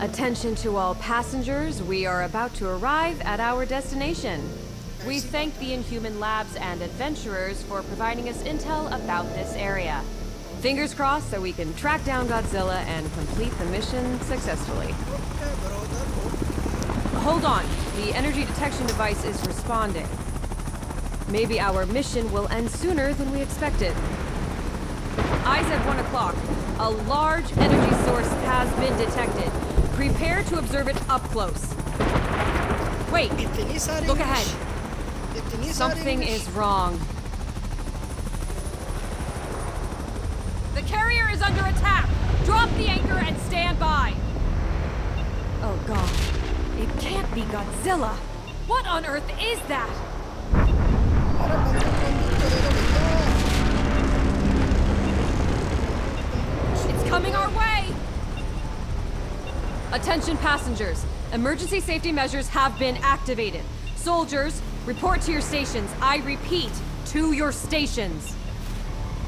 Attention to all passengers, we are about to arrive at our destination. We thank the Inhuman Labs and adventurers for providing us intel about this area. Fingers crossed that we can track down Godzilla and complete the mission successfully. Hold on, the energy detection device is responding. Maybe our mission will end sooner than we expected. Eyes at 1 o'clock. A large energy source has been detected. Prepare to observe it up close. Wait, look ahead. Something is wrong. The carrier is under attack. Drop the anchor and stand by. Oh god, it can't be Godzilla. What on earth is that? It's coming our way! Attention passengers, emergency safety measures have been activated. Soldiers, report to your stations. I repeat, to your stations.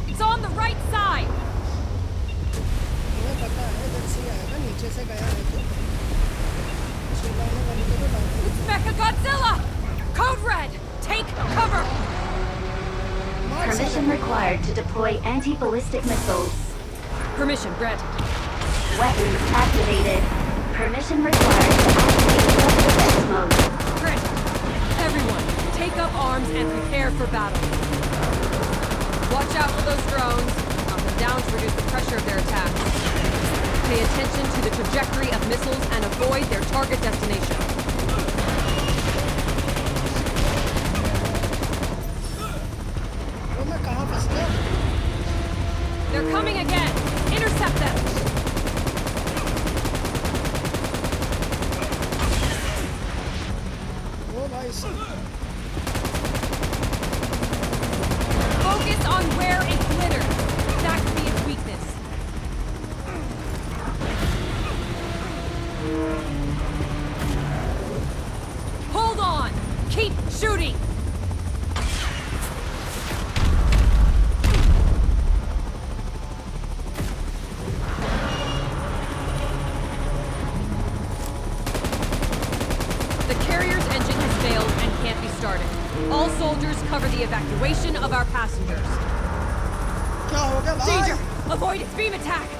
It's on the right side! It's Mecha Godzilla! Code Red, take cover! Permission required to deploy anti-ballistic missiles. Permission, granted. Weapons activated. Permission required to activate mode. Ready. Everyone, take up arms and prepare for battle. Watch out for those drones. Calm them down to reduce the pressure of their attacks. Pay attention to the trajectory of missiles and avoid their target destination. They're coming The carrier's engine has failed and can't be started. All soldiers cover the evacuation of our passengers. Danger! Avoid its beam attack!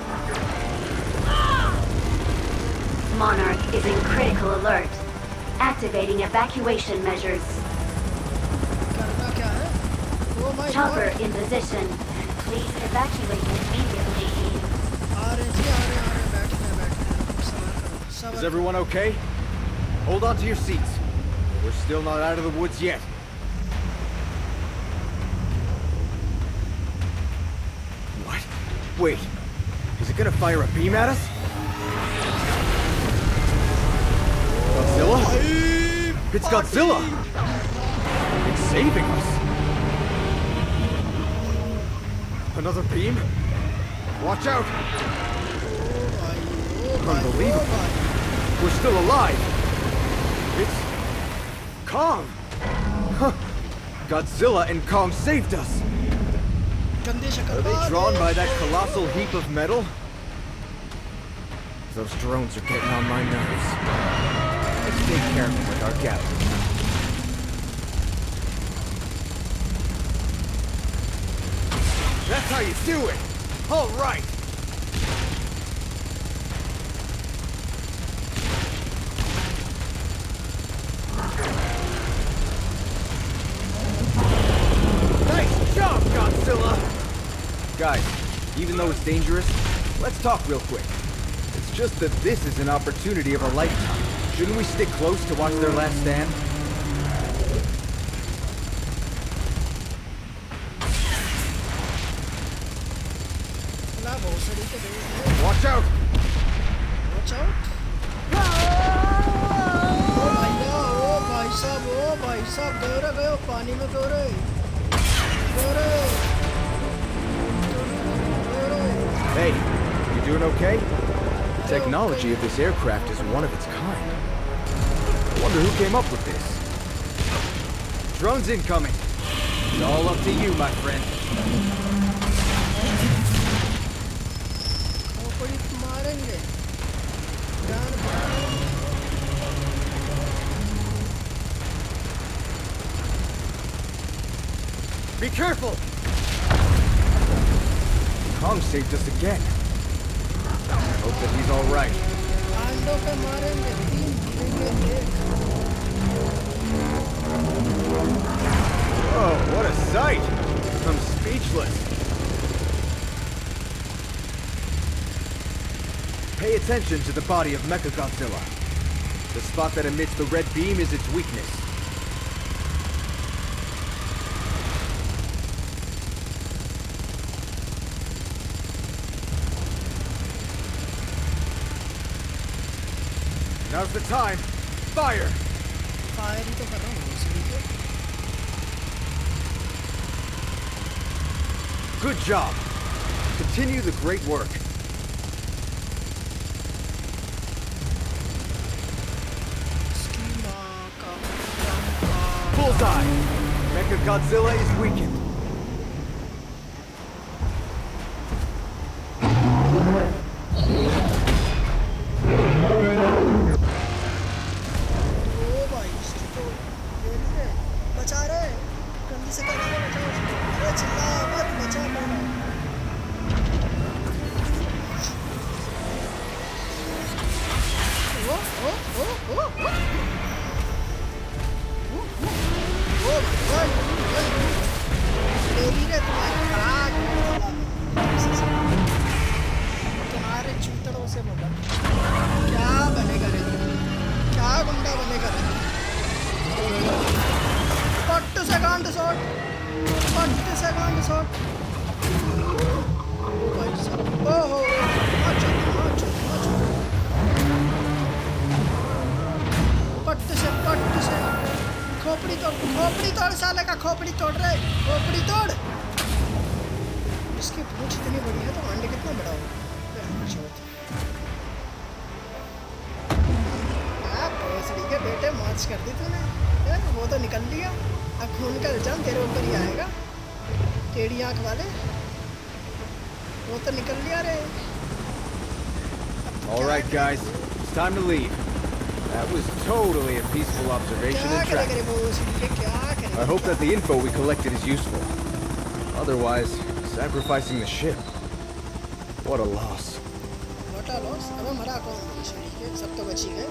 Monarch is in critical alert. Activating evacuation measures. Chopper in position. Please evacuate immediately. Is everyone okay? Hold on to your seats. We're still not out of the woods yet. What? Wait. Is it gonna fire a beam at us? Godzilla? It's Godzilla! It's saving us! Another beam? Watch out! Unbelievable. We're still alive! It's... Kong! Huh. Godzilla and Kong saved us! Are they drawn by that colossal heap of metal? Those drones are getting on my nerves. Let's take care of them with our gatherings. That's how you do it! All right! Guys, even though it's dangerous, let's talk real quick. It's just that this is an opportunity of a lifetime. Shouldn't we stick close to watch their last stand? ना भोसड़ी के देख Watch out! Watch out. ओ भैया ओ भाई साहब ओ भाई साहब गयो रे गयो पानी में गयो रे गयो रे Hey, you doing okay? The technology of this aircraft is one of its kind. I wonder who came up with this. Drones incoming. It's all up to you, my friend. Be careful! Kong saved us again. I hope that he's all right. Oh, what a sight! I'm speechless. Pay attention to the body of Mechagodzilla. The spot that emits the red beam is its weakness. Now's the time. Fire! Fire y tocaremos, amigo. Good job. Continue the great work. Bullseye! Mecha Godzilla is weakened. ओ ओ ओ ओ भाई खोपड़ी तोड़ साले का खोपड़ी तोड़ रहे खोपड़ी तोड़। इसकी पूंछ इतनी बड़ी है तो अंडे कितना बड़ा होगा? हाँ, के बेटे मार्च कर दी तूने? वो तो निकल लिया। अब खून का इल्ज़ाम तेरे ऊपर ही आएगा। टेढ़ी आँख वाले। वो तो निकल लिया रे। All right, guys. It's time to leave. That was totally a peaceful observation क्या and करेगा रे tracking. भोसड़ी के क्या करेगा I hope that the info we collected is useful. Otherwise, sacrificing the ship. What a loss. वोटा loss अब हमारा कौन भोसड़ी के सब तो बची गए